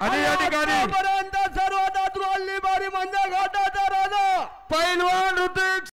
आणि या ठिकाणी पर्यंत सर्वात मंजा म्हणजे घाटाचा राजा. पैलवान ऋतिक